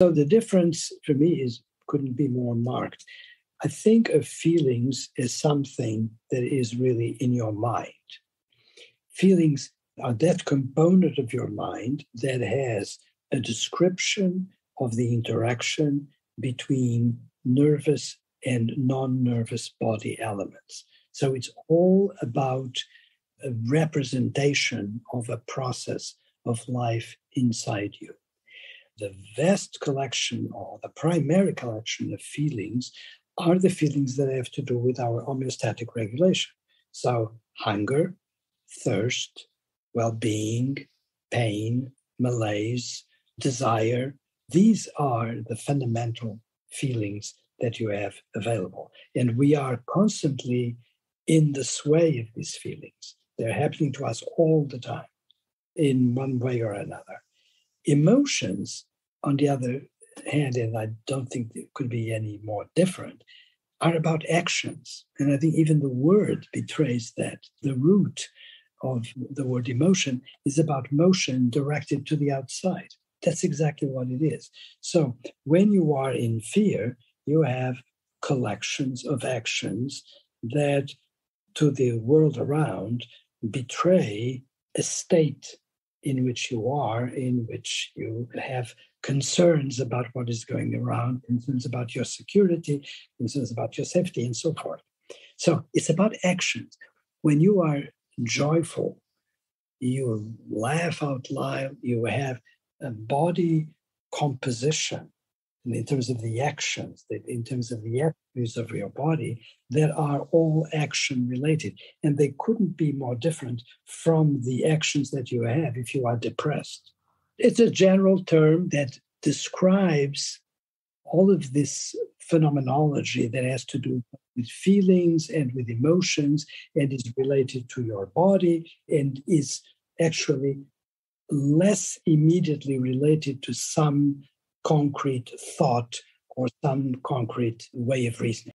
So the difference for me is couldn't be more marked. I think of feelings as something that is really in your mind. Feelings are that component of your mind that has a description of the interaction between nervous and non nervous body elements. So it's all about a representation of a process of life inside you. The vast collection or the primary collection of feelings are the feelings that have to do with our homeostatic regulation. So, hunger, thirst, well being, pain, malaise, desire, these are the fundamental feelings that you have available. And we are constantly in the sway of these feelings. They're happening to us all the time in one way or another. Emotions, on the other hand, and I don't think it could be any more different, are about actions. And I think even the word betrays that. The root of the word emotion is about motion directed to the outside. That's exactly what it is. So when you are in fear, you have collections of actions that to the world around betray a state in which you are, in which you have concerns about what is going around, concerns about your security, concerns about your safety, and so forth. So it's about actions. When you are joyful, you laugh out loud, you have a body composition in terms of the actions, that in terms of the attributes of your body, that are all action related. And they couldn't be more different from the actions that you have if you are depressed. It's a general term that describes all of this phenomenology that has to do with feelings and with emotions and is related to your body and is actually less immediately related to some concrete thought or some concrete way of reasoning.